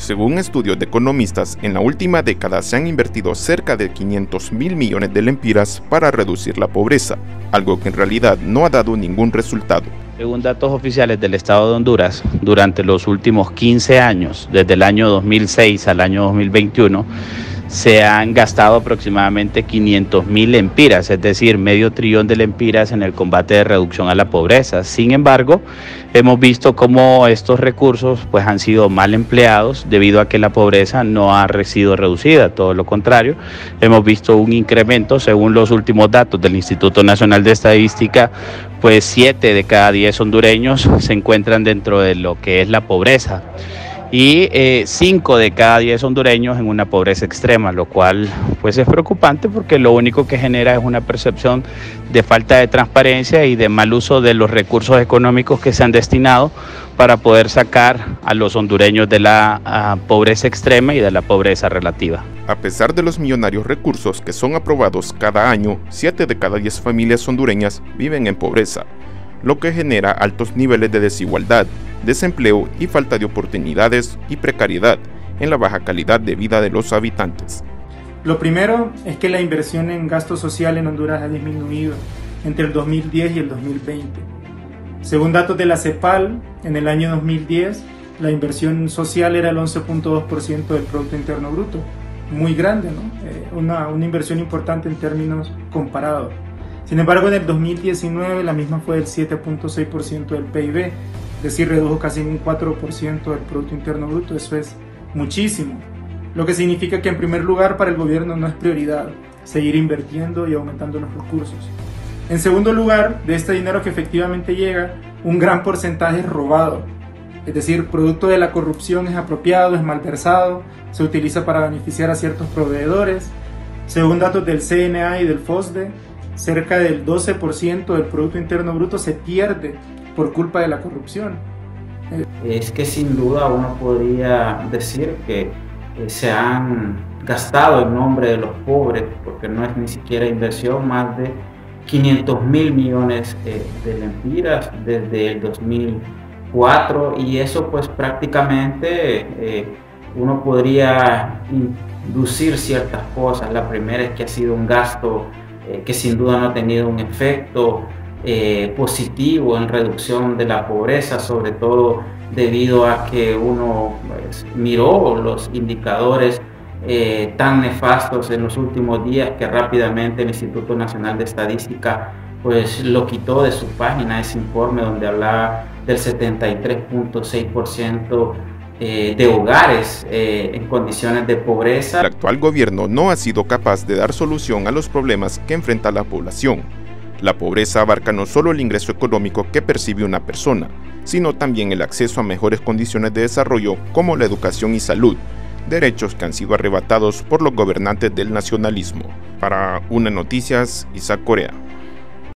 Según estudios de economistas, en la última década se han invertido cerca de 500 mil millones de lempiras para reducir la pobreza, algo que en realidad no ha dado ningún resultado. Según datos oficiales del Estado de Honduras, durante los últimos 15 años, desde el año 2006 al año 2021, se han gastado aproximadamente 500 mil lempiras, es decir, medio trillón de lempiras en el combate de reducción a la pobreza. Sin embargo, hemos visto cómo estos recursos pues, han sido mal empleados debido a que la pobreza no ha sido reducida, todo lo contrario, hemos visto un incremento, según los últimos datos del Instituto Nacional de Estadística, pues 7 de cada 10 hondureños se encuentran dentro de lo que es la pobreza y eh, cinco de cada diez hondureños en una pobreza extrema, lo cual pues es preocupante porque lo único que genera es una percepción de falta de transparencia y de mal uso de los recursos económicos que se han destinado para poder sacar a los hondureños de la pobreza extrema y de la pobreza relativa. A pesar de los millonarios recursos que son aprobados cada año, siete de cada diez familias hondureñas viven en pobreza, lo que genera altos niveles de desigualdad desempleo y falta de oportunidades y precariedad en la baja calidad de vida de los habitantes. Lo primero es que la inversión en gasto social en Honduras ha disminuido entre el 2010 y el 2020. Según datos de la CEPAL, en el año 2010 la inversión social era el 11.2% del Producto Interno Bruto, muy grande. Eh, una, una inversión importante en términos comparados. Sin embargo, en el 2019 la misma fue del 7.6% del PIB, es decir, redujo casi un 4% del Producto Interno Bruto, eso es muchísimo. Lo que significa que en primer lugar para el gobierno no es prioridad seguir invirtiendo y aumentando los recursos. En segundo lugar, de este dinero que efectivamente llega, un gran porcentaje es robado. Es decir, producto de la corrupción es apropiado, es malversado, se utiliza para beneficiar a ciertos proveedores. Según datos del CNA y del FOSDE, cerca del 12% del Producto Interno Bruto se pierde por culpa de la corrupción. Es que sin duda uno podría decir que eh, se han gastado en nombre de los pobres, porque no es ni siquiera inversión, más de 500 mil millones eh, de lempiras desde el 2004 y eso pues prácticamente eh, uno podría inducir ciertas cosas. La primera es que ha sido un gasto que sin duda no ha tenido un efecto eh, positivo en reducción de la pobreza, sobre todo debido a que uno pues, miró los indicadores eh, tan nefastos en los últimos días que rápidamente el Instituto Nacional de Estadística pues lo quitó de su página ese informe donde hablaba del 73.6% eh, de hogares en condiciones de pobreza. El actual gobierno no ha sido capaz de dar solución a los problemas que enfrenta la población la pobreza abarca no solo el ingreso económico que percibe una persona, sino también el acceso a mejores condiciones de desarrollo como la educación y salud, derechos que han sido arrebatados por los gobernantes del nacionalismo. Para UNE Noticias, Isaac Corea.